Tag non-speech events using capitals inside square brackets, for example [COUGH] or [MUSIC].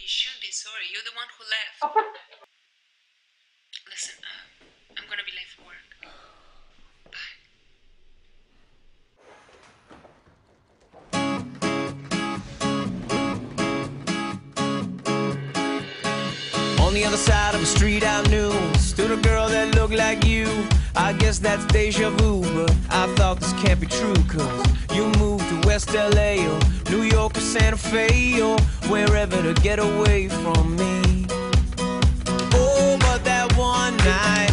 you should be sorry. You're the one who left. [LAUGHS] Listen, uh, I'm gonna be late for work. Bye. On the other side of the street I knew Stood a girl that looked like you I guess that's deja vu But I thought this can't be true Cause you moved to West LA Or Or Santa Fe Or wherever to get away from me. Oh, but that one night